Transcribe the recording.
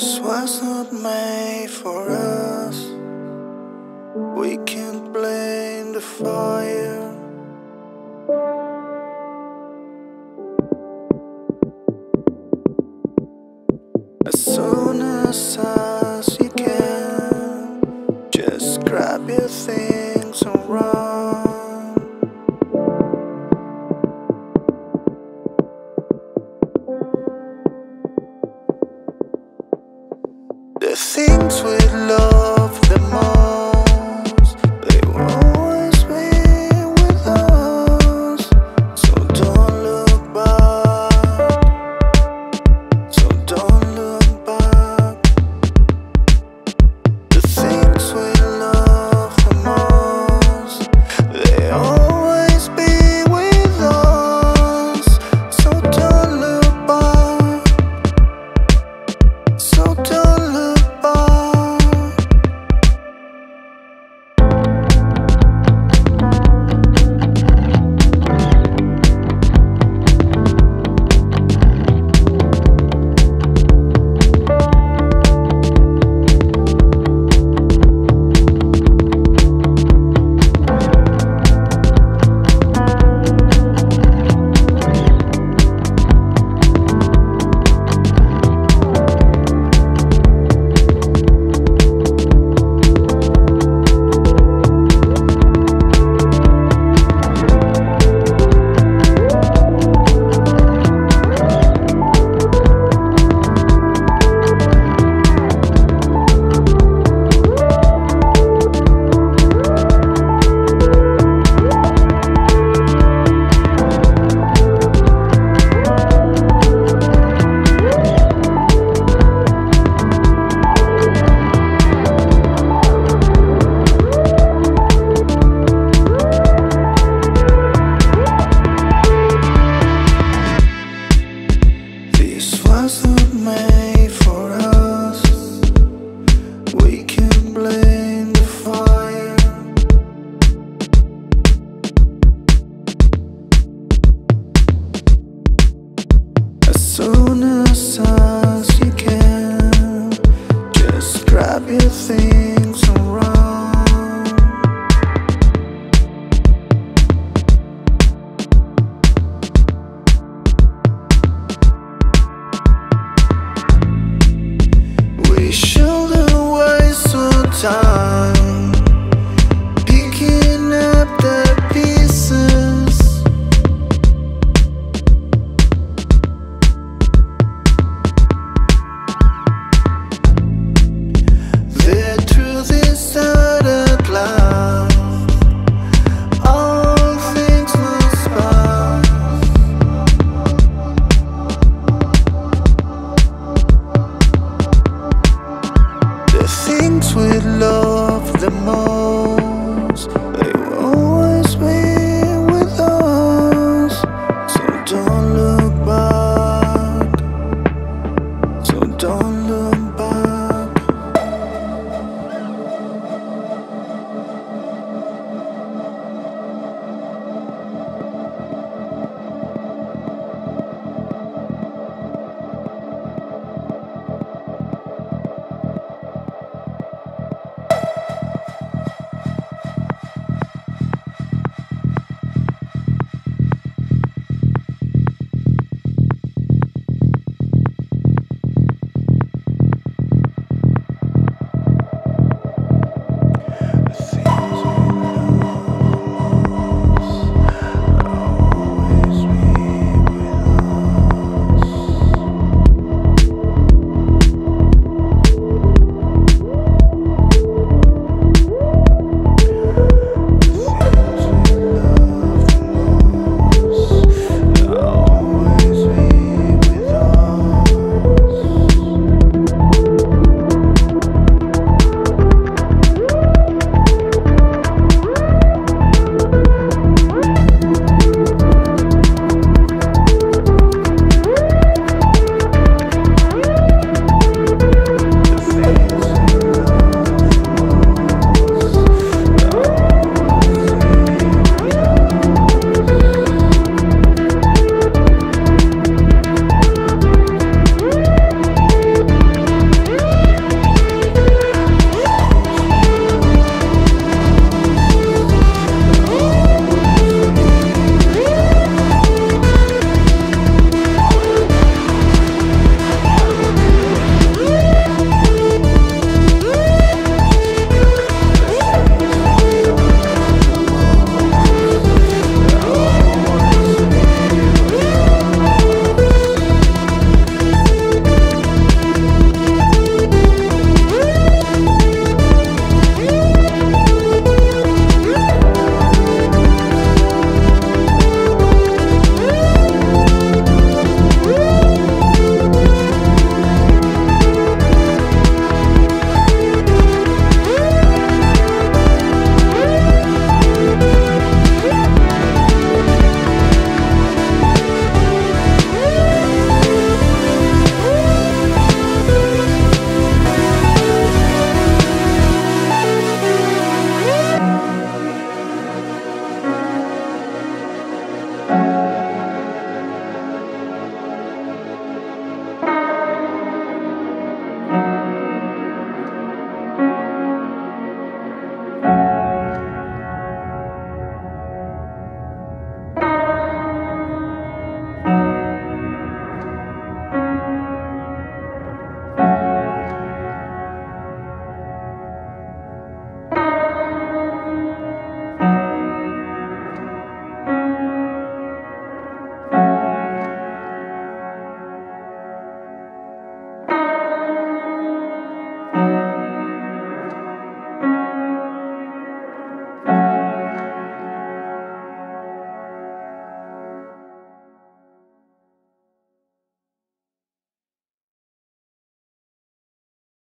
This was not made for us. We can't blame the fire. As soon as, as you can, just grab your things and run. Things we love soon as, soon as you can, just grab your things We shouldn't waste our